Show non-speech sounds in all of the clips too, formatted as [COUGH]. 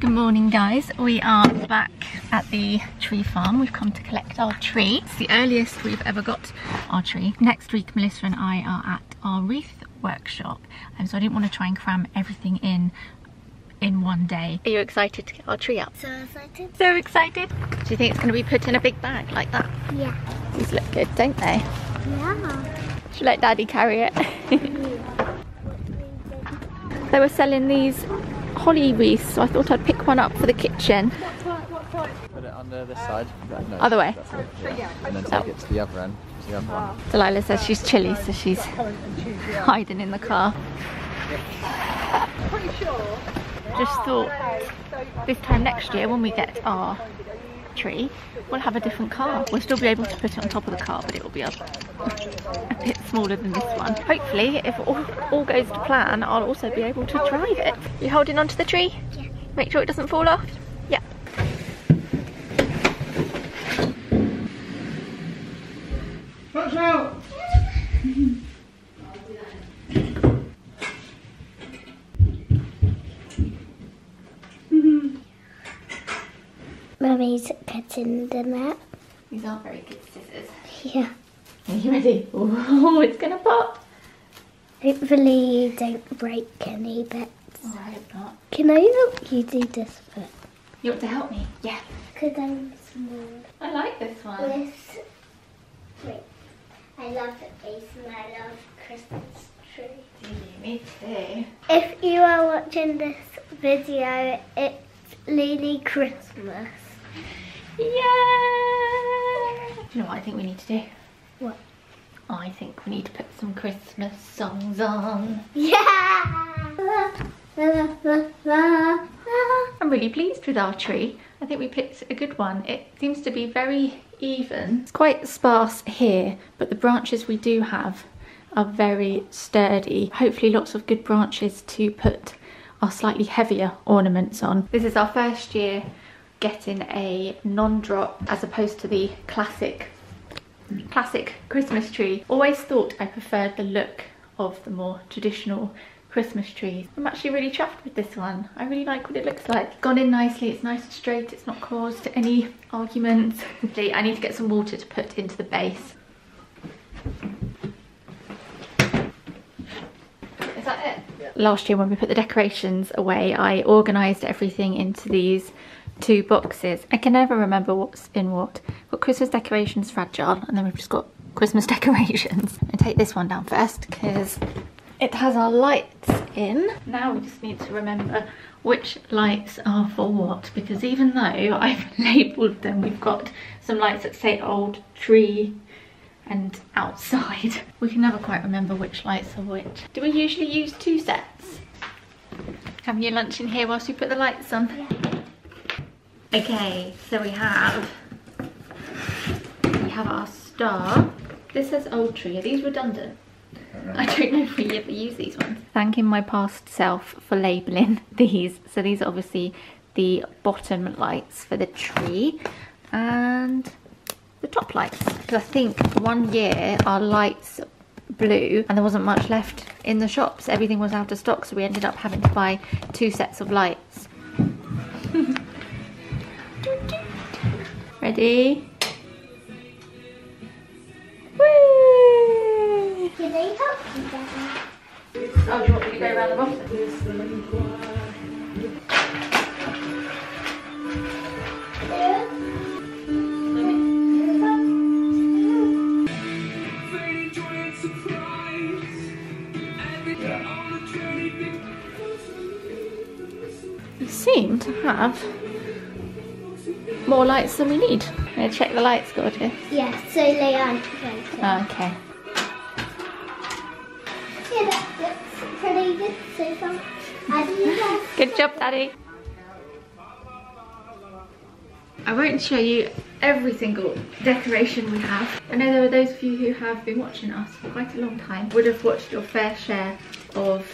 Good morning guys. We are back at the tree farm. We've come to collect our tree. It's the earliest we've ever got our tree. Next week Melissa and I are at our wreath workshop and so I didn't want to try and cram everything in in one day. Are you excited to get our tree up? So excited. So excited. Do you think it's going to be put in a big bag like that? Yeah. These look good, don't they? Yeah. Should let daddy carry it. [LAUGHS] they were selling these holly wreath, so I thought I'd pick one up for the kitchen. Put it under this side. No, Other way? that's yeah. And then take it to the other end. The other one. Delilah says she's chilly so she's hiding in the car. Just thought this time next year when we get our tree we'll have a different car. We'll still be able to put it on top of the car but it will be a, a bit smaller than this one. Hopefully if all, all goes to plan I'll also be able to drive it. You holding onto the tree? Yeah. Make sure it doesn't fall off? Cutting them out. These aren't very good scissors. Yeah. Are you ready? [LAUGHS] Oh, it's gonna pop. Hopefully you don't break any bits. Oh, I hope not. Can I help you do this bit? You want to help me? Yeah. Because I'm small. I like this one. This. Wait. I love a smell of Christmas tree. Me too. If you are watching this video, it's Lily Christmas. Yeah. Do you know what I think we need to do? What? I think we need to put some Christmas songs on. Yeah! I'm really pleased with our tree. I think we picked a good one. It seems to be very even. It's quite sparse here, but the branches we do have are very sturdy. Hopefully lots of good branches to put our slightly heavier ornaments on. This is our first year getting a non-drop as opposed to the classic classic Christmas tree. Always thought I preferred the look of the more traditional Christmas trees. I'm actually really chuffed with this one. I really like what it looks like. Gone in nicely, it's nice and straight, it's not caused any arguments. [LAUGHS] I need to get some water to put into the base. Is that it? Last year when we put the decorations away, I organised everything into these two boxes. I can never remember what's in what. Got Christmas decorations fragile and then we've just got Christmas [LAUGHS] decorations. I take this one down first because it has our lights in. Now we just need to remember which lights are for what because even though [LAUGHS] I've labelled them, we've got some lights that say old tree and outside. [LAUGHS] We can never quite remember which lights are which. Do we usually use two sets? Having your lunch in here whilst we put the lights on? Okay, so we have we have our star. This says old tree. Are these redundant? I don't know if we ever use these ones. Thanking my past self for labelling [LAUGHS] these. So these are obviously the bottom lights for the tree and the top lights. Because I think one year our lights blew and there wasn't much left in the shops. Everything was out of stock so we ended up having to buy two sets of lights. Ready? Woo! Can I help you, Oh, you want me to go around the bottom? Seem to have more lights than we need. I'm gonna check the lights, gorgeous. Yeah, so Leon. Oh, okay. Yeah, that looks pretty good so far. I do have [LAUGHS] Good job, Daddy. I won't show you every single decoration we have. I know there are those of you who have been watching us for quite a long time would have watched your fair share of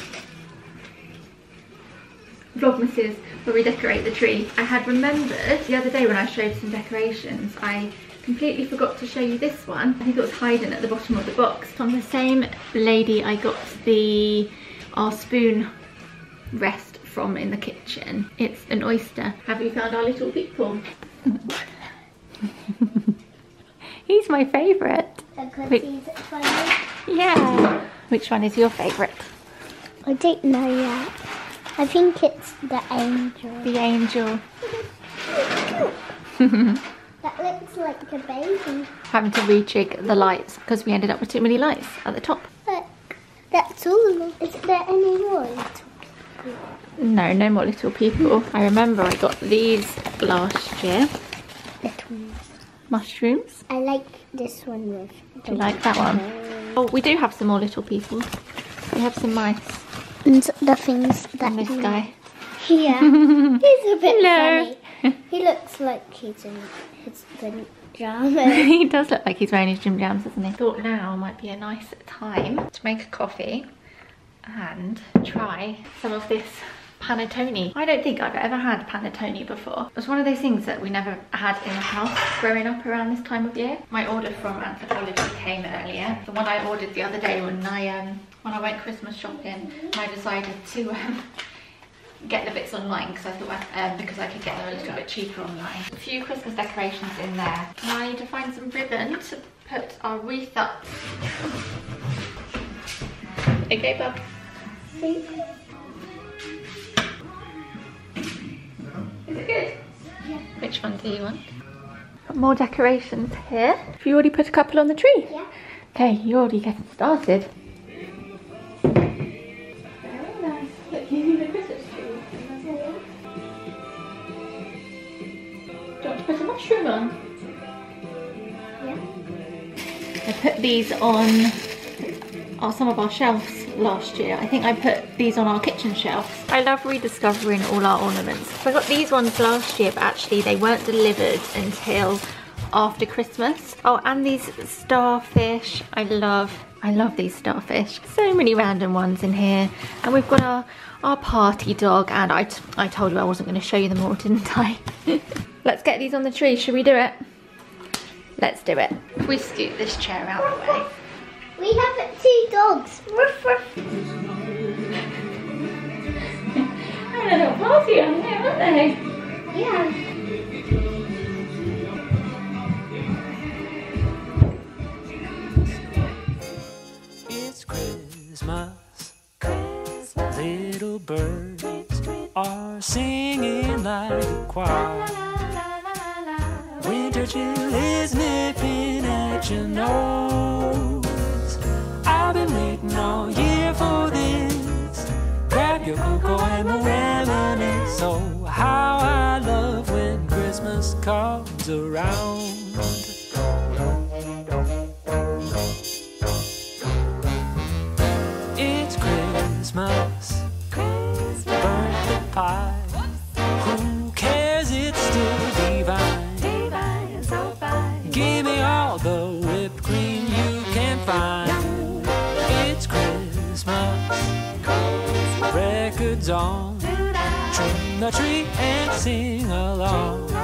vlogmases where we decorate the tree. I had remembered the other day when I showed some decorations, I completely forgot to show you this one. I think it was hiding at the bottom of the box. From the same lady I got the our spoon rest from in the kitchen. It's an oyster. Have you found our little people? [LAUGHS] he's my favourite. Because Wait. he's funny. Yeah. Which one is your favourite? I don't know yet. I think it's the angel. The angel. [LAUGHS] That looks like a baby. Having to rejig the lights because we ended up with too many lights at the top. Look, that's all. Is there any more? No, no more little people. I remember I got these last year. Little. Mushrooms. I like this one with. Do you like that one? Oh, we do have some more little people. We have some mice. And the things that And this he- guy. Yeah, [LAUGHS] he's a bit Hello. funny. [LAUGHS] He looks like he's in his gym pajamas. [LAUGHS] he does look like he's wearing his gym jams, doesn't he? Thought now might be a nice time to make a coffee and try some of this panettone. I don't think I've ever had panettone before. It was one of those things that we never had in the house growing up around this time of year. My order from Anthropologie came earlier. The one I ordered the other day when I um when I went Christmas shopping, I decided to um get the bits online because I thought um, because I could get them a little bit cheaper online. A few Christmas decorations in there. I need to find some ribbon to put our wreath up. Okay, bub. Is it good? Yeah. Which one do you want? Got more decorations here. Have you already put a couple on the tree? Yeah. Okay, you're already getting started. Very nice. Look, you need a Christmas tree. Do you want to put a mushroom on? Yeah. I put these on on some of our shelves last year. I think I put these on our kitchen shelves. I love rediscovering all our ornaments. So I got these ones last year, but actually they weren't delivered until after Christmas. Oh, and these starfish. I love, I love these starfish. So many random ones in here. And we've got our, our party dog. And I, t- I told you I wasn't going to show you them all, didn't I? [LAUGHS] Let's get these on the tree. Should we do it? Let's do it. If we scoot this chair out of the way. We have two dogs. Ruff, ruff. Having a little party on here, aren't they? Yeah. It's Christmas. Little birds are singing like a choir. Winter chill is nipping at your nose. All year for this. Grab your cocoa and we'll reminisce. Oh, how I love when Christmas comes around. It's Christmas. Birthday pie. On. Trim the tree and sing along.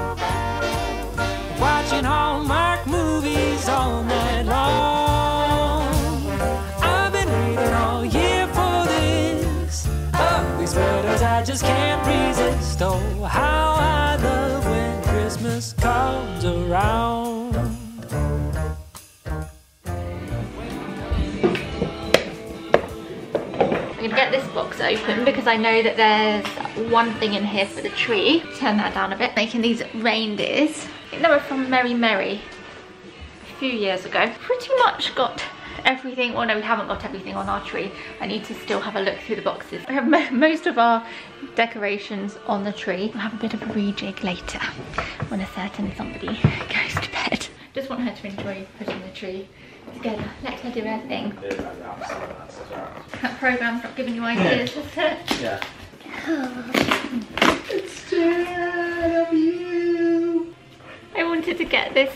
Open because I know that there's one thing in here for the tree. Turn that down a bit. Making these reindeers. I think they were from Meri Meri a few years ago. Pretty much got everything, well no we haven't got everything on our tree. I need to still have a look through the boxes. I have mo most of our decorations on the tree. We'll have a bit of a rejig later when a certain somebody [LAUGHS] goes to bed. Just want her to enjoy putting the tree together. Let her do her thing. That program's not giving you ideas, is it? Yeah. [LAUGHS] It's too you. I wanted to get this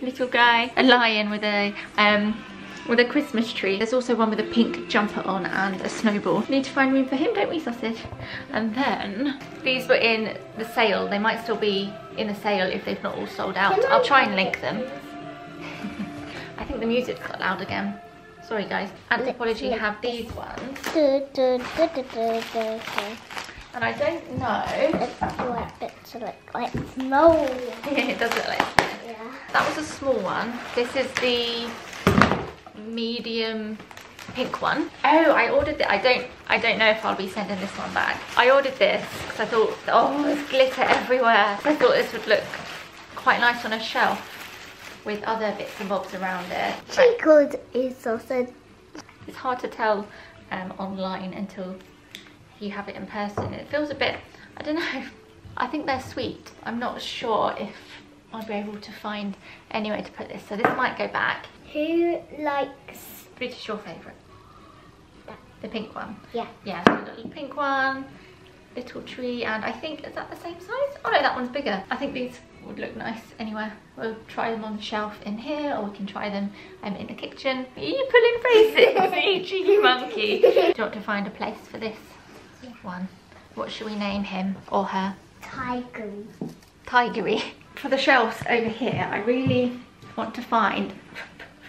little guy, a lion with a um with a Christmas tree. There's also one with a pink jumper on and a snowball. Need to find room for him, don't we, sausage? And then these were in the sale. They might still be in the sale if they've not all sold out. I'll try and link them. Think the music's got loud again. Sorry guys. Anthropologie have these ones. Du, du, du. And I don't know. It's what it's like, like snow. [LAUGHS] it does look like snow. Yeah. That was a small one. This is the medium pink one. Oh, I ordered it. I don't I don't know if I'll be sending this one back. I ordered this because I thought, oh, there's glitter everywhere. So I thought this would look quite nice on a shelf with other bits and bobs around it. Chico's is also it's hard to tell um, online until you have it in person. It feels a bit, I don't know, I think they're sweet. I'm not sure if I'll be able to find any way to put this. So this might go back. who likes Which is your favourite? The pink one? yeah. Yeah, so little pink one, little tree, and I think, is that the same size? Oh no, that one's bigger. I think these would look nice anywhere. We'll try them on the shelf in here, or we can try them um, in the kitchen. Are you pulling faces, [LAUGHS] you cheeky monkey? [LAUGHS] Do you want to find a place for this one? What should we name him or her? Tiger. Tigery. For the shelves over here, I really want to find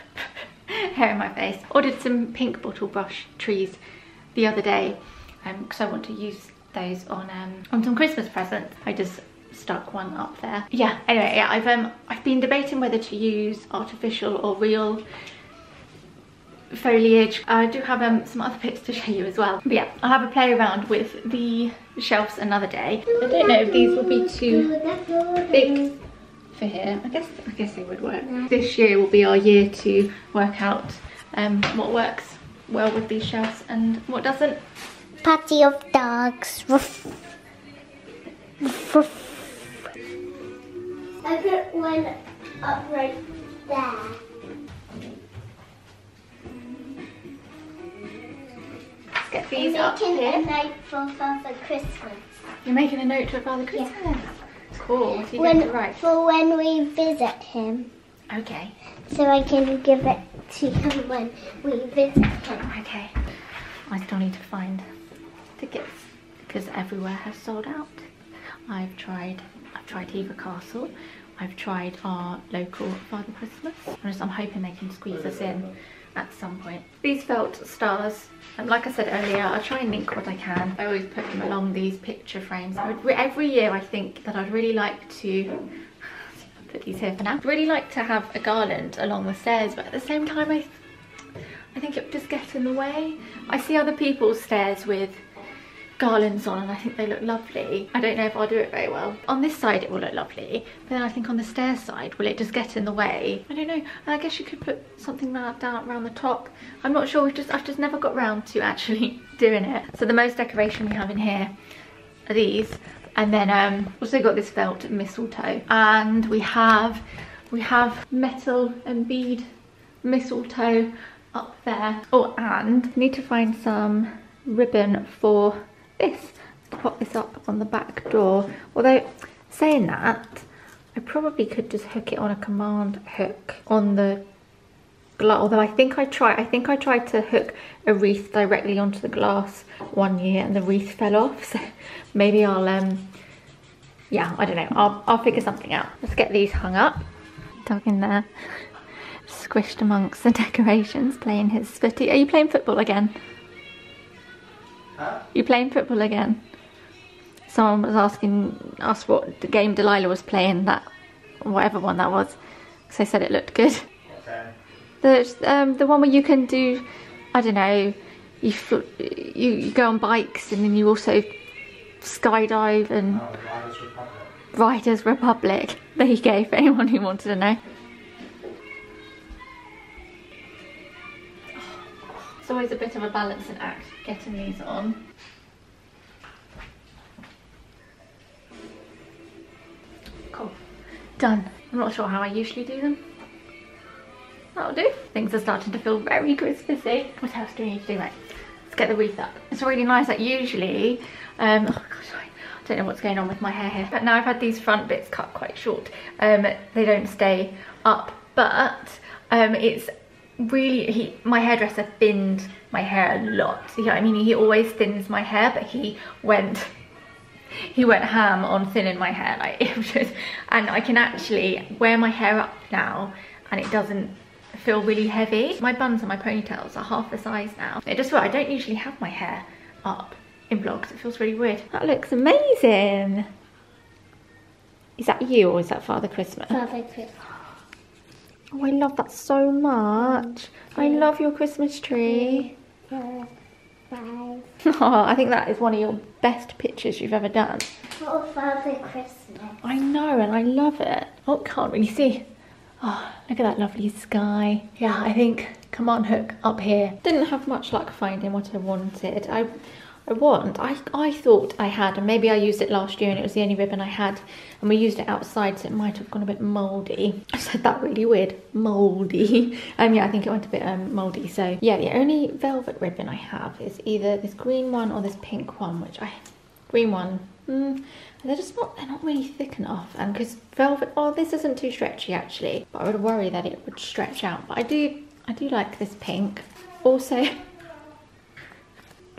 [LAUGHS] hair in my face. Ordered some pink bottle brush trees the other day because I want to use those on um, on some Christmas presents. I just stuck one up there. Yeah. Anyway, yeah, I've um I've been debating whether to use artificial or real foliage. I do have um, some other bits to show you as well. But yeah, I'll have a play around with the shelves another day. I don't know if these will be too big for here. I guess I guess they would work. This year will be our year to work out um, what works well with these shelves and what doesn't. Party of dogs. Ruff. Ruff. I put one up right there. Let's get these I'm up making a note for Father Christmas. You're making a note to Father Christmas. Cool. What When, write? for when we visit him. Okay. So I can give it to [LAUGHS] him when we visit him. Okay. I still need to find tickets because everywhere has sold out. I've tried I've tried Hever Castle. I've tried our local Father Christmas. I'm, I'm hoping they can squeeze us in at some point. These felt stars. And like I said earlier, I try and link what I can. I always put them along these picture frames. Would, every year I think that I'd really like to [SIGHS] put these here for now. I'd really like to have a garland along the stairs, but at the same time I I think it would just get in the way. I see other people's stairs with garlands on and I think they look lovely. I don't know if I'll do it very well. On this side it will look lovely, but then I think on the stair side, will it just get in the way? I don't know. I guess you could put something down, around the top. I'm not sure, we've just, I've just never got round to actually [LAUGHS] doing it. So the most decoration we have in here are these. And then um, also got this felt mistletoe. And we have, we have metal and bead mistletoe up there. Oh, and need to find some ribbon for this. Pop this up on the back door. Although, saying that, I probably could just hook it on a command hook on the glass. Although I think I tried, I think I tried to hook a wreath directly onto the glass one year and the wreath fell off. [LAUGHS] So maybe I'll, um, yeah, I don't know. I'll, I'll figure something out. Let's get these hung up. Dug in there squished amongst the decorations playing his footy. Are you playing football again? Huh? You playing football again? Someone was asking us what the game Delilah was playing, that whatever one that was. Because they said it looked good. Okay. The um, the one where you can do, I don't know, you fl- you, you go on bikes and then you also skydive and Oh, Riders Republic. Riders Republic. [LAUGHS] There you go for anyone who wanted to know. It's always a bit of a balancing act getting these on. Done. I'm not sure how I usually do them. That'll do. Things are starting to feel very Christmassy. What else do we need to do, mate? Let's get the wreath up. It's really nice that usually, um, oh gosh, I don't know what's going on with my hair here. But now I've had these front bits cut quite short. Um, they don't stay up, but um, it's really, he, my hairdresser thinned my hair a lot. You know I mean? He always thins my hair, but he went he went ham on thinning my hair like [LAUGHS] it was just and I can actually wear my hair up now and it doesn't feel really heavy my buns and my ponytails are half the size now it just well I don't usually have my hair up in vlogs. It feels really weird. That looks amazing. Is that you or is that Father Christmas? Father Christmas. Oh, I love that so much. I love your Christmas tree. Yeah. Bye. Oh, I think that is one of your best pictures you've ever done. Oh, Father Christmas. I know, and I love it. Oh, can't really see. Oh, look at that lovely sky. Yeah, I think, come on, Hook, up here. Didn't have much luck finding what I wanted. I, I want, I, I thought I had, and maybe I used it last year and it was the only ribbon I had, and we used it outside, so it might have gone a bit mouldy. [LAUGHS] I said that really weird, mouldy. [LAUGHS] Um, yeah, I think it went a bit um, mouldy. So yeah, the only velvet ribbon I have is either this green one or this pink one, which I, green one, mm, they're just not, they're not really thick enough. And because velvet, oh, this isn't too stretchy actually, but I would worry that it would stretch out. But I do, I do like this pink. Also, [LAUGHS]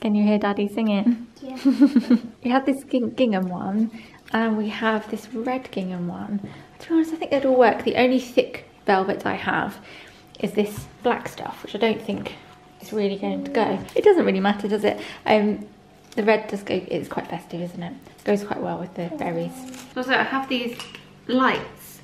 can you hear Daddy singing? [LAUGHS] Yeah. [LAUGHS] we have this ging- gingham one, and we have this red gingham one. To be honest, I think they'd all work. The only thick velvet I have is this black stuff, which I don't think is really going to go. It doesn't really matter, does it? Um, the red does go, it's quite festive, isn't it? Goes quite well with the berries. Also, I have these lights.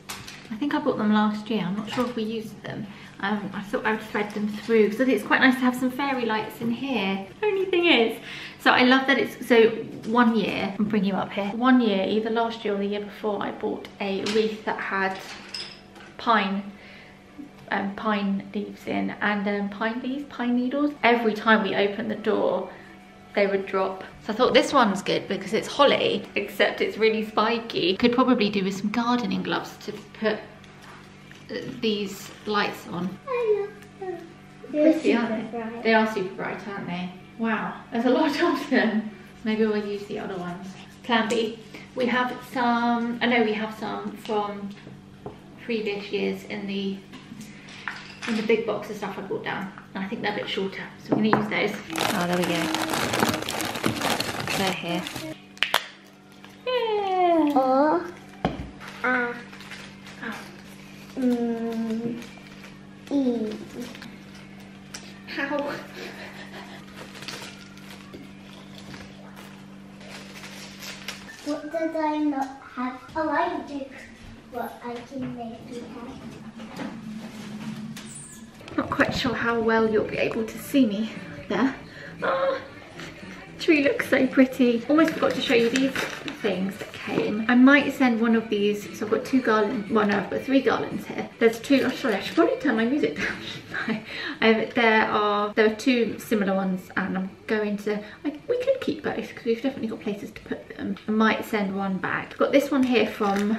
I think I bought them last year. I'm not sure if we used them. Um, I thought I would thread them through because I think it's quite nice to have some fairy lights in here. Only thing is, so I love that it's, so one year, I'm bringing you up here. One year, either last year or the year before, I bought a wreath that had pine um, pine leaves in and um, pine leaves, pine needles. Every time we opened the door, they would drop. So I thought this one's good because it's holly, except it's really spiky. Could probably do with some gardening gloves to put these lights on. I love them. They're Pretty, aren't they? bright. They are super bright, aren't they? Wow, there's a lot [LAUGHS] of them. Maybe we'll use the other ones. Plan B. We have some, I know we have some from previous years in the in the big box of stuff I brought down. And I think they're a bit shorter, so we're gonna use those. Oh, there we go. They're here. Yeah. Or, uh, Oh, mm, E. how? What did I not have? Oh, I do what I can make you have. Not quite sure how you'll be able to see me there. Ah, tree looks so pretty. Almost forgot to show you these things that came. I might send one of these, so I've got two garlands, well no, I've got three garlands here. There's two, oh sorry, I should probably turn my music down, [LAUGHS] I? Um, there are, there are two similar ones and I'm going to, I, we could keep both because we've definitely got places to put them. I might send one back. I've got this one here from,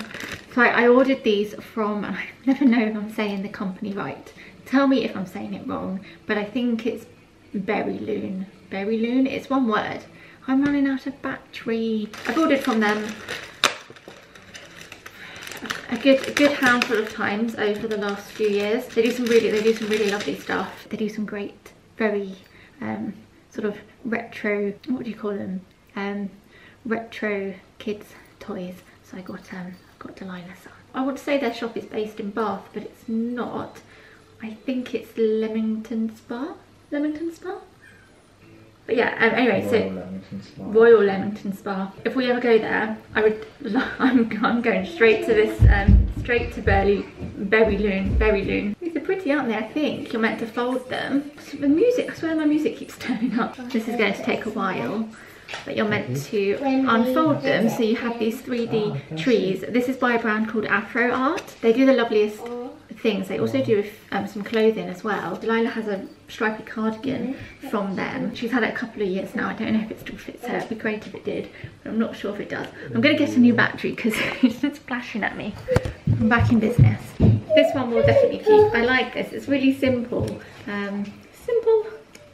so I, I ordered these from, I never know if I'm saying the company right. Tell me if I'm saying it wrong, but I think it's Berry Loon. Berry Loon, it's one word. I'm running out of battery. I've ordered from them a good a good handful of times over the last few years. They do some really they do some really lovely stuff. They do some great, very um, sort of retro. What do you call them? Um, retro kids toys. So I got um got Delilah some. I want to say their shop is based in Bath, but it's not. I think it's Leamington Spa. Leamington Spa. But yeah. Um, anyway, so. Leamington Spa. Royal Leamington Spa. If we ever go there, I would. [LAUGHS] I'm, I'm going straight to this, um, straight to Berry, Berry Loon, Berry Loon. These are pretty, aren't they? I think you're meant to fold them. So the music, I swear my music keeps [LAUGHS] turning up. This is going to take a while. But you're meant to unfold them so you have these 3D trees. This is by a brand called Afroart. They do the loveliest things. They also do um, some clothing as well. Delilah has a stripy cardigan from them. She's had it a couple of years now. I don't know if it still fits her. It'd be great if it did, but I'm not sure if it does. I'm going to get a new battery because [LAUGHS] it's flashing at me. I'm back in business. This one will definitely keep. I like this. It's really simple. Um, simple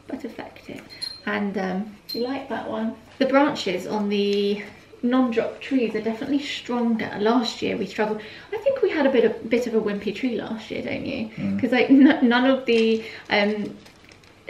but effective. And um, you like that one? The branches on the non-drop trees are definitely stronger. Last year we struggled. I think we had a bit of bit of a wimpy tree last year, don't you? Because like n- none of the um,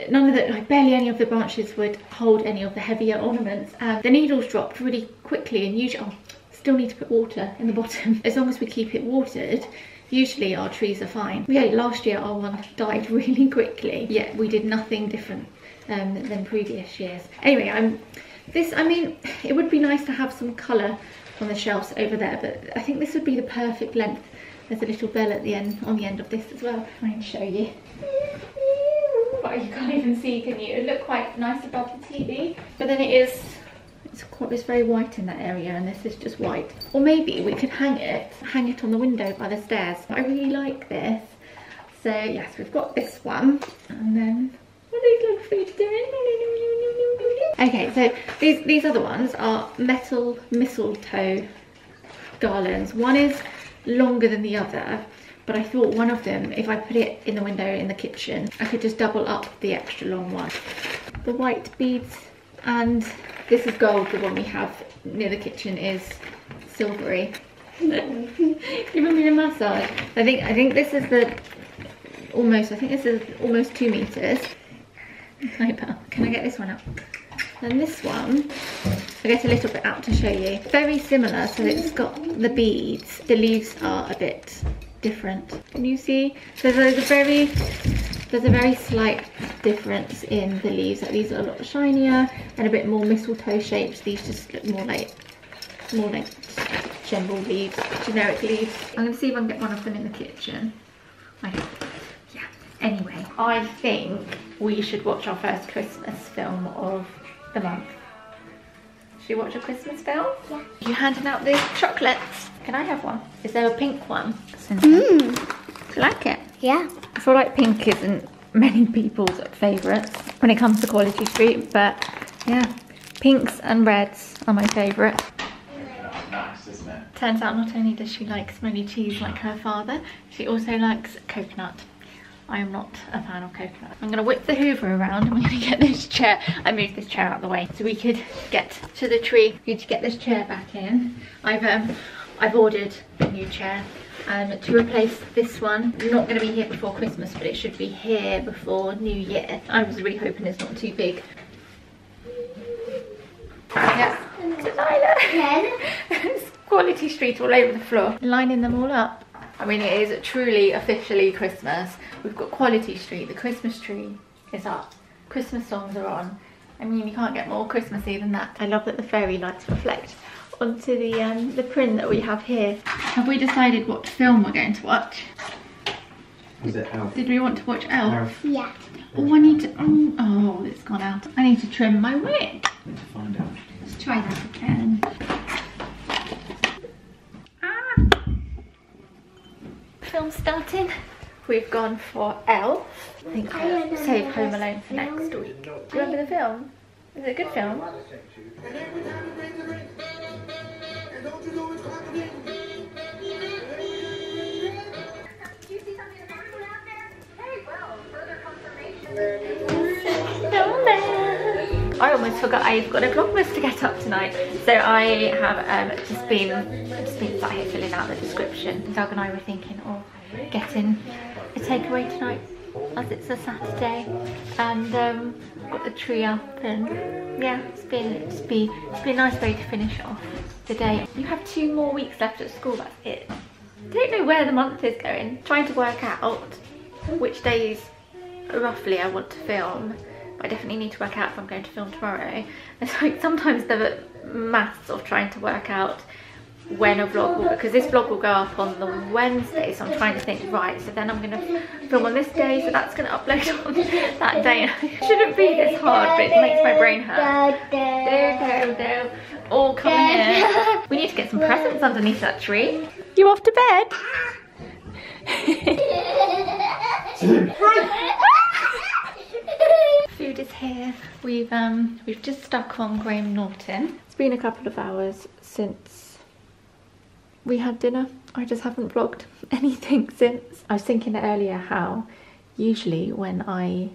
none of the like barely any of the branches would hold any of the heavier ornaments. Um, the needles dropped really quickly, and usually oh, still need to put water in the bottom. [LAUGHS] As long as we keep it watered. Usually our trees are fine. Yeah, last year our one died [LAUGHS] really quickly. Yet we did nothing different um, than previous years. Anyway, I'm This, I mean, it would be nice to have some colour on the shelves over there, but I think this would be the perfect length. There's a little bell at the end, on the end of this as well. I can show you. But you can't even see, can you? It look quite nice above the TV, but then it is it's, quite, it's very white in that area and this is just white. Or maybe we could hang it, hang it on the window by the stairs. I really like this. So yes, we've got this one. And then, what are these little feet doing? Okay, so these, these other ones are metal mistletoe garlands. One is longer than the other, but I thought one of them, if I put it in the window in the kitchen, I could just double up the extra long one. The white beads and this is gold, the one we have near the kitchen is silvery. Giving me a massage. I think I think this is the almost I think this is almost two meters. [LAUGHS] Can I get this one up? And this one, I get a little bit out to show you. Very similar, so it's got the beads. The leaves are a bit different. Can you see? So there's a very there's a very slight difference in the leaves. Like these are a lot shinier and a bit more mistletoe shaped. These just look more like more like general leaves, generic leaves. I'm gonna see if I can get one of them in the kitchen. Yeah. Anyway, I think we should watch our first Christmas film of the month. Should we watch a Christmas film? Yeah. You handing out the chocolates? Can I have one? Is there a pink one? Mmm. Do you like it? Yeah. I feel like pink isn't many people's favourites when it comes to Quality Street, but yeah, pinks and reds are my favourite. Nice, isn't it? Turns out not only does she like smelly cheese like her father, she also likes coconut. I am not a fan of coconut. I'm gonna whip the hoover around and we're gonna get this chair. I moved this chair out of the way so we could get to the tree. We need to get this chair back in. I've um I've ordered a new chair um, to replace this one. I'm Not going to be here before Christmas, but it should be here before New Year. I was really hoping it's not too big. Yeah, Delilah. [LAUGHS] it's Quality Street all over the floor. Lining them all up. I mean, it is truly officially Christmas. We've got Quality Street, the Christmas tree is up. Christmas songs are on. I mean, you can't get more Christmassy than that. I love that the fairy lights reflect onto the um, the print that we have here. Have we decided what film we're going to watch? Is it Elf? Did we want to watch Elf? Elf. Yeah. Oh, I need to. Oh, oh, it's gone out. I need to trim my wig. Need to find out. Let's try that again. Film starting. We've gone for Elf. I think I'll save Home Alone for next week. Do you remember the film? Is it a good film? I almost forgot I've got a vlogmas to get up tonight. So I have um, just been just been sat here filling out the description. Doug and I were thinking of getting a takeaway tonight as it's a Saturday and um, got the tree up and yeah it's been it's been it's been a nice way to finish off the day. You have two more weeks left at school, that's it. Don't know where the month is going. Trying to work out which days roughly I want to film. I definitely need to work out if I'm going to film tomorrow. It's like sometimes the maths of trying to work out when a vlog will, because this vlog will go up on the Wednesday, so I'm trying to think, right, so then I'm going to film on this day, so that's going to upload [LAUGHS] on that day. [LAUGHS] it shouldn't be this hard, but it makes my brain hurt. There, there, there. All coming in. [LAUGHS] We need to get some presents underneath that tree. You off to bed? Food is here. We've um we've just stuck on Graham Norton. It's been a couple of hours since we had dinner. I just haven't vlogged [LAUGHS] anything since. I was thinking earlier how usually when I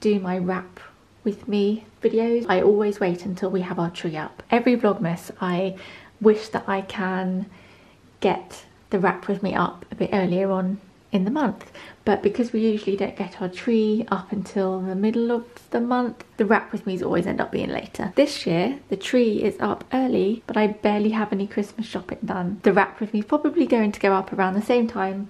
do my wrap with me videos, I always wait until we have our tree up. Every Vlogmas, I wish that I can get the wrap with me up a bit earlier on in the month. But because we usually don't get our tree up until the middle of the month, the wrap with me's always end up being later. This year, the tree is up early, but I barely have any Christmas shopping done. The wrap with me's probably going to go up around the same time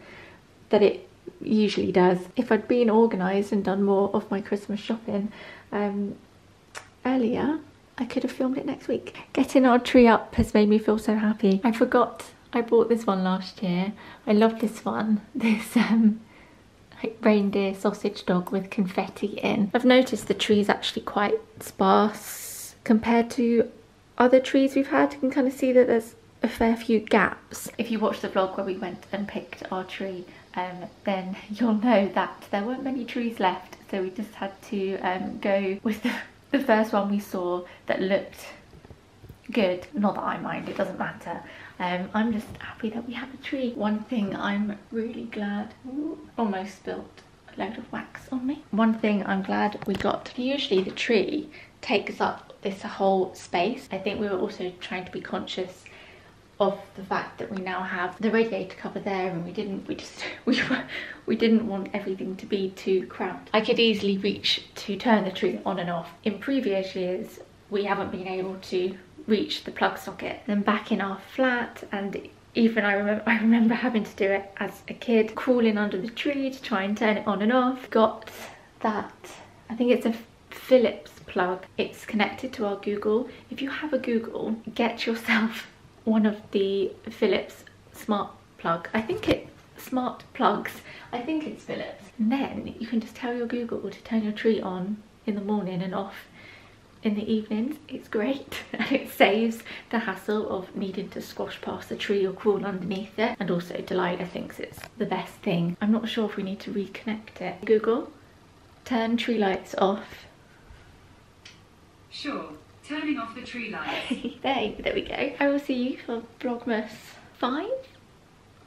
that it usually does. If I'd been organised and done more of my Christmas shopping um, earlier, I could have filmed it next week. Getting our tree up has made me feel so happy. I forgot I bought this one last year. I love this one. [LAUGHS] This um like reindeer sausage dog with confetti in. I've noticed the tree's actually quite sparse compared to other trees we've had. You can kind of see that there's a fair few gaps. If you watched the vlog where we went and picked our tree, um, then [LAUGHS] you'll know that there weren't many trees left. So we just had to um, go with the, [LAUGHS] the first one we saw that looked good. Not that I mind, it doesn't matter. Um, I'm just happy that we have a tree. One thing I'm really glad, ooh, almost spilled a load of wax on me. One thing I'm glad we got, usually the tree takes up this whole space. I think we were also trying to be conscious of the fact that we now have the radiator cover there and we didn't we just [LAUGHS] we were we didn't want everything to be too cramped i could easily reach to turn the tree on and off in previous years we haven't been able to reach the plug socket then back in our flat and even I remember [LAUGHS] I remember having to do it as a kid crawling under the tree to try and turn it on and off got that I think it's a Philips plug it's connected to our Google if you have a Google get yourself [LAUGHS] one of the Philips smart plug. I think it smart plugs. I think it's Philips. And then you can just tell your Google to turn your tree on in the morning and off in the evenings. It's great [LAUGHS] and it saves the hassle of needing to squash past the tree or crawl underneath it. And also Delilah thinks it's the best thing. I'm not sure if we need to reconnect it. Google, turn tree lights off. Sure. Turning off the tree lights. [LAUGHS] there, there we go. I will see you for Vlogmas 5?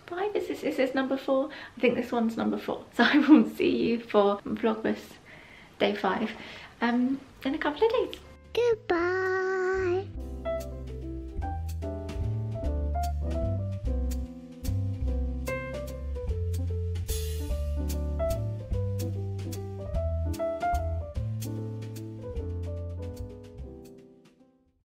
5? Is this, is this number 4? I think this one's number 4. [LAUGHS] So I will see you for Vlogmas day 5 um, in a couple of days. Goodbye.